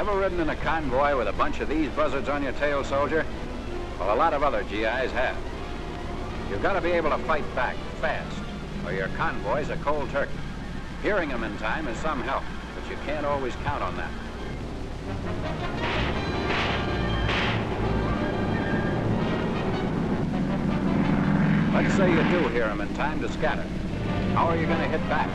Ever ridden in a convoy with a bunch of these buzzards on your tail, soldier? Well, a lot of other GIs have. You've got to be able to fight back fast, or your convoy's a cold turkey. Hearing them in time is some help, but you can't always count on that. Let's say you do hear them in time to scatter. How are you going to hit back?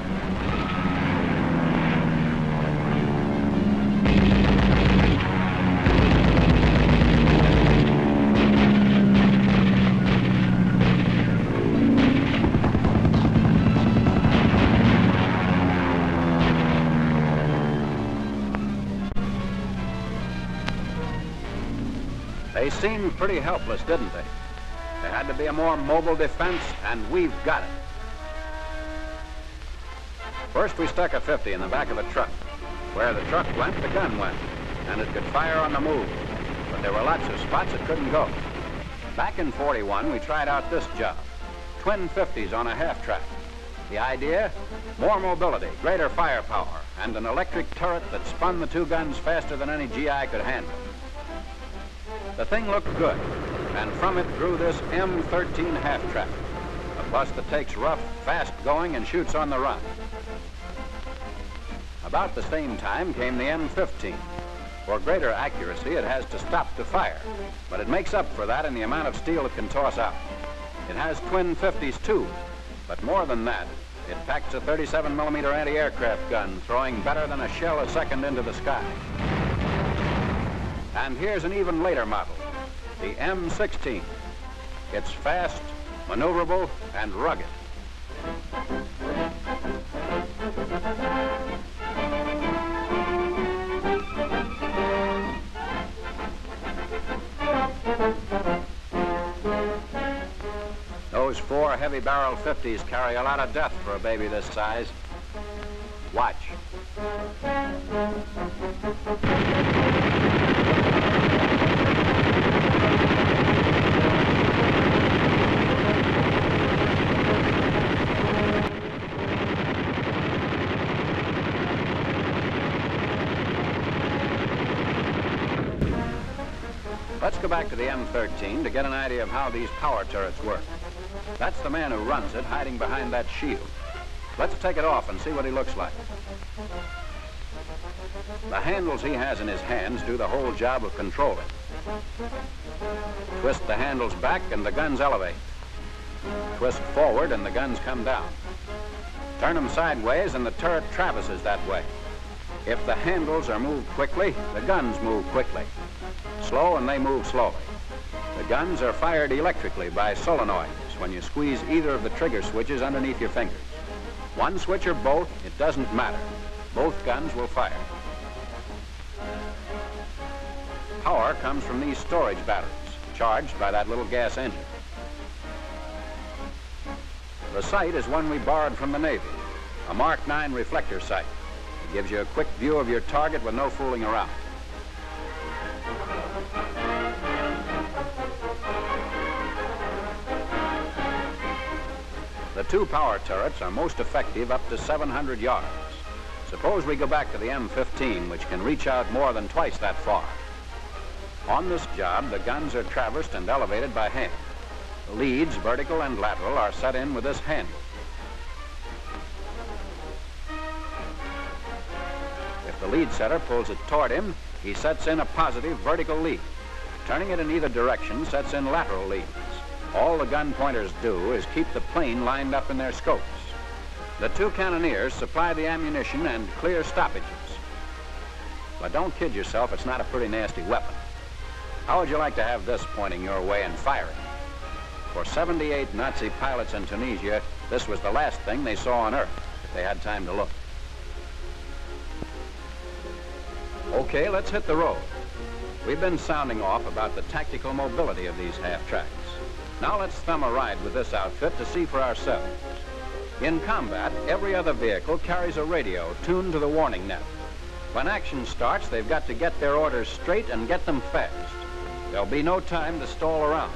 They seemed pretty helpless, didn't they? There had to be a more mobile defense, and we've got it. First, we stuck a 50 in the back of a truck. Where the truck went, the gun went, and it could fire on the move. But there were lots of spots it couldn't go. Back in 41, we tried out this job. Twin 50s on a half-track. The idea? More mobility, greater firepower, and an electric turret that spun the two guns faster than any GI could handle. The thing looked good, and from it grew this M13 half-track, a bus that takes rough, fast going and shoots on the run. About the same time came the M15. For greater accuracy, it has to stop to fire, but it makes up for that in the amount of steel it can toss out. It has twin 50s too, but more than that, it packs a 37 millimeter anti-aircraft gun, throwing better than a shell a second into the sky. And here's an even later model, the M16. It's fast, maneuverable, and rugged. Those four heavy barrel 50s carry a lot of death for a baby this size. Watch. Let's go back to the M13 to get an idea of how these power turrets work. That's the man who runs it, hiding behind that shield. Let's take it off and see what he looks like. The handles he has in his hands do the whole job of controlling. Twist the handles back and the guns elevate. Twist forward and the guns come down. Turn them sideways and the turret traverses that way. If the handles are moved quickly, the guns move quickly. Slow and they move slowly. The guns are fired electrically by solenoids when you squeeze either of the trigger switches underneath your fingers. One switch or both, it doesn't matter. Both guns will fire. Power comes from these storage batteries, charged by that little gas engine. The sight is one we borrowed from the Navy, a Mark 9 reflector sight. It gives you a quick view of your target with no fooling around. The two power turrets are most effective up to 700 yards. Suppose we go back to the M15, which can reach out more than twice that far. On this job, the guns are traversed and elevated by hand. The leads, vertical and lateral, are set in with this handle. If the lead setter pulls it toward him, he sets in a positive vertical lead. Turning it in either direction sets in lateral leads. All the gun pointers do is keep the plane lined up in their scopes. The two cannoneers supply the ammunition and clear stoppages. But don't kid yourself, it's not a pretty nasty weapon. How would you like to have this pointing your way and firing? For 78 Nazi pilots in Tunisia, this was the last thing they saw on Earth, if they had time to look. Okay, let's hit the road. We've been sounding off about the tactical mobility of these half-tracks. Now let's thumb a ride with this outfit to see for ourselves. In combat, every other vehicle carries a radio tuned to the warning net. When action starts, they've got to get their orders straight and get them fast. There'll be no time to stall around.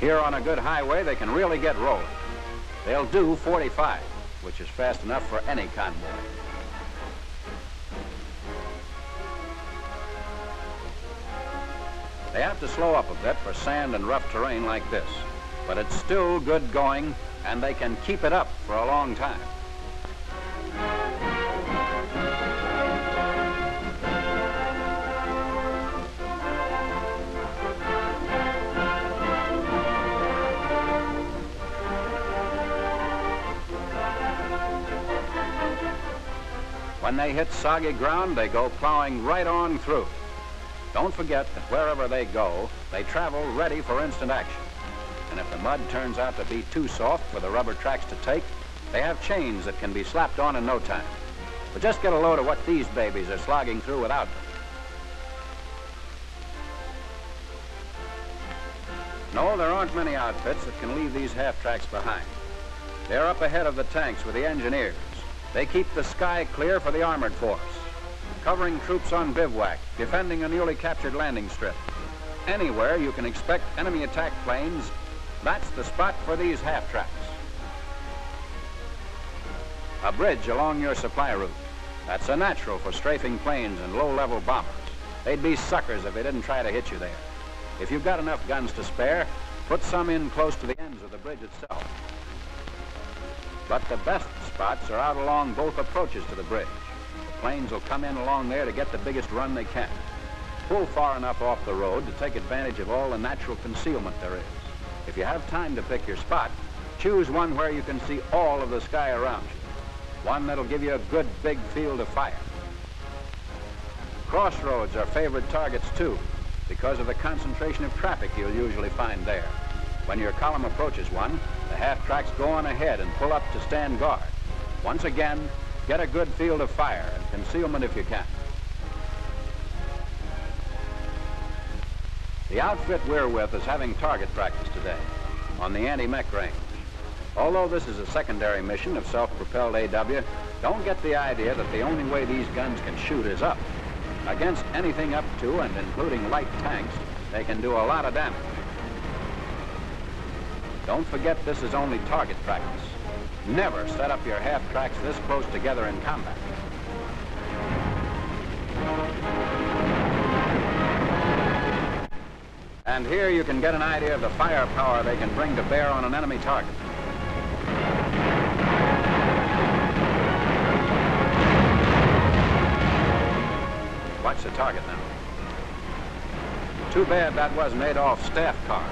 Here on a good highway, they can really get rolling. They'll do 45, which is fast enough for any convoy. They have to slow up a bit for sand and rough terrain like this, but it's still good going, and they can keep it up for a long time. When they hit soggy ground, they go plowing right on through. Don't forget that wherever they go, they travel ready for instant action. And if the mud turns out to be too soft for the rubber tracks to take, they have chains that can be slapped on in no time. But just get a load of what these babies are slogging through without them. No, there aren't many outfits that can leave these half-tracks behind. They're up ahead of the tanks with the engineers. They keep the sky clear for the armored force covering troops on bivouac, defending a newly captured landing strip. Anywhere you can expect enemy attack planes, that's the spot for these half-tracks. A bridge along your supply route. That's a natural for strafing planes and low-level bombers. They'd be suckers if they didn't try to hit you there. If you've got enough guns to spare, put some in close to the ends of the bridge itself. But the best spots are out along both approaches to the bridge. The Planes will come in along there to get the biggest run they can. Pull far enough off the road to take advantage of all the natural concealment there is. If you have time to pick your spot, choose one where you can see all of the sky around you. One that'll give you a good big field of fire. Crossroads are favorite targets too, because of the concentration of traffic you'll usually find there. When your column approaches one, the half-tracks go on ahead and pull up to stand guard. Once again, Get a good field of fire and concealment if you can. The outfit we're with is having target practice today on the anti-mech range. Although this is a secondary mission of self-propelled AW, don't get the idea that the only way these guns can shoot is up. Against anything up to and including light tanks, they can do a lot of damage. Don't forget this is only target practice. Never set up your half tracks this close together in combat. And here you can get an idea of the firepower they can bring to bear on an enemy target. Watch the target now. Too bad that wasn't Adolf's staff car.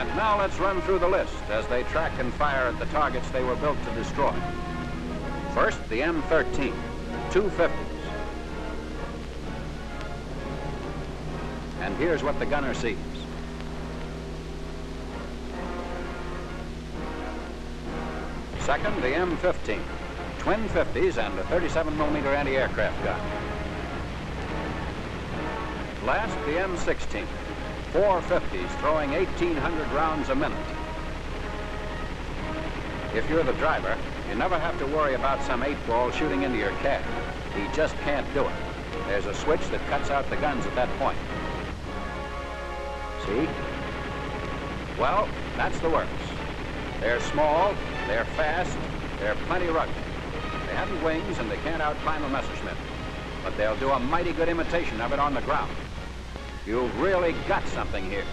And now let's run through the list as they track and fire at the targets they were built to destroy. First, the M13, 250s. And here's what the gunner sees. Second, the M15, twin 50s and a 37 millimeter anti-aircraft gun. Last, the M16, four 50s throwing 1,800 rounds a minute. If you're the driver, you never have to worry about some eight ball shooting into your cab. He just can't do it. There's a switch that cuts out the guns at that point. See? Well, that's the works. They're small, they're fast, they're plenty rugged. They haven't wings and they can't outclimb a Messerschmitt. But they'll do a mighty good imitation of it on the ground. You've really got something here.